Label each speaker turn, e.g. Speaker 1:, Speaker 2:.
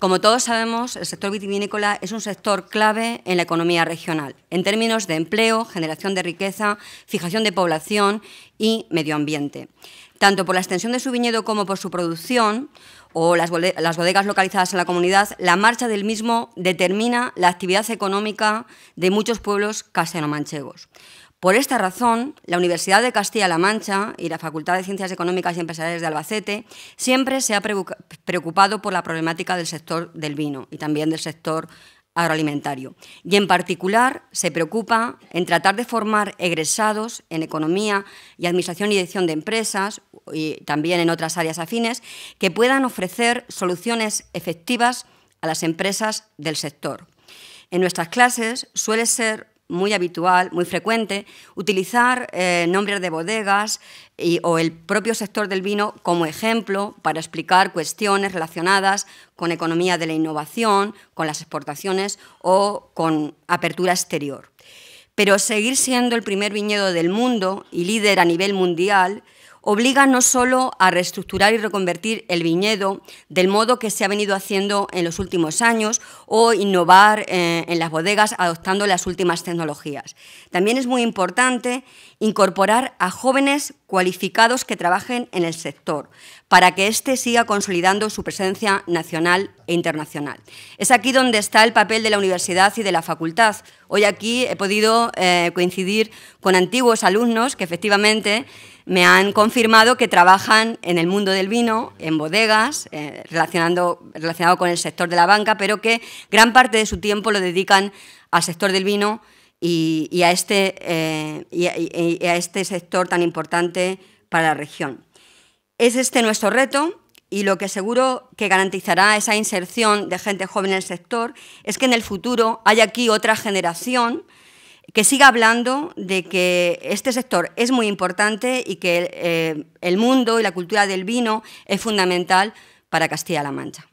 Speaker 1: Como todos sabemos, el sector vitivinícola es un sector clave en la economía regional, en términos de empleo, generación de riqueza, fijación de población y medio ambiente. Tanto por la extensión de su viñedo como por su producción o las, bodegas localizadas en la comunidad, la marcha del mismo determina la actividad económica de muchos pueblos castellano-manchegos. Por esta razón, la Universidad de Castilla-La Mancha y la Facultad de Ciencias Económicas y Empresariales de Albacete siempre se ha preocupado por la problemática del sector del vino y también del sector agroalimentario. Y en particular se preocupa en tratar de formar egresados en economía y administración y dirección de empresas y también en otras áreas afines que puedan ofrecer soluciones efectivas a las empresas del sector. En nuestras clases suele ser muy habitual, muy frecuente, utilizar eh, nombres de bodegas o el propio sector del vino como ejemplo para explicar cuestiones relacionadas con economía de la innovación, con las exportaciones o con apertura exterior. Pero seguir siendo el primer viñedo del mundo y líder a nivel mundial obliga no solo a reestructurar y reconvertir el viñedo del modo que se ha venido haciendo en los últimos años o innovar eh, en las bodegas adoptando las últimas tecnologías. También es muy importante incorporar a jóvenes cualificados que trabajen en el sector para que éste siga consolidando su presencia nacional e internacional. Es aquí donde está el papel de la universidad y de la facultad. Hoy aquí he podido eh, coincidir con antiguos alumnos que efectivamente me han confirmado que trabajan en el mundo del vino, en bodegas, eh, relacionando, relacionado con el sector de la banca, pero que gran parte de su tiempo lo dedican al sector del vino y, a, este, eh, a este sector tan importante para la región. Es este nuestro reto y lo que seguro que garantizará esa inserción de gente joven en el sector es que en el futuro haya aquí otra generación que siga hablando de que este sector es muy importante y que eh, el mundo y la cultura del vino es fundamental para Castilla-La Mancha.